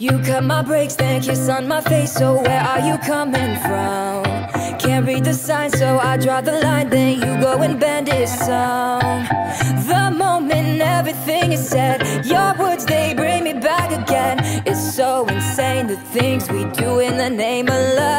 You cut my brakes, then kiss on my face. So where are you coming from? Can't read the signs, so I draw the line. Then you go and bend it some. The moment everything is said, your words they bring me back again. It's so insane the things we do in the name of love.